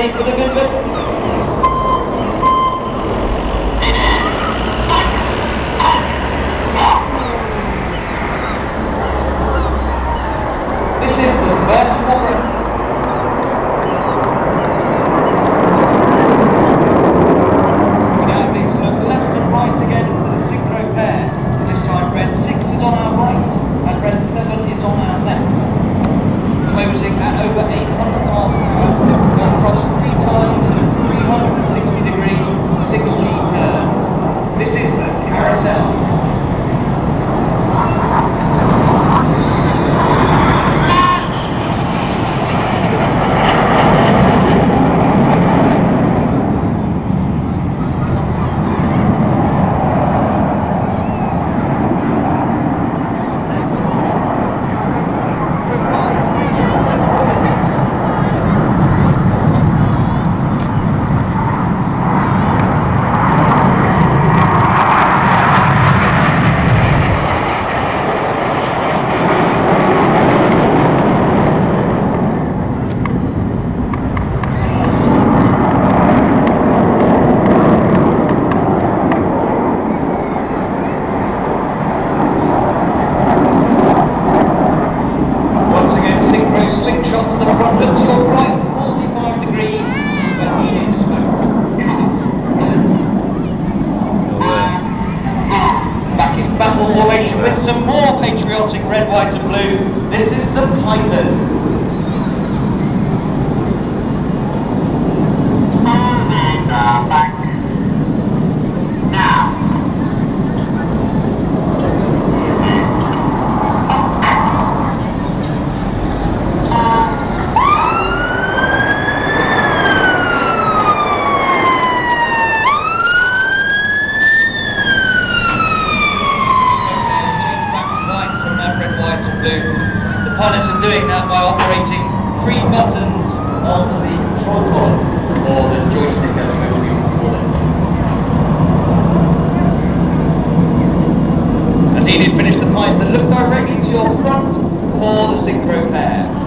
Okay, your lighter blue. This is the Titan. Harness is doing that by operating three buttons on the control or the joystick as we will it. Finish the point that look directly to your front for the synchro pair.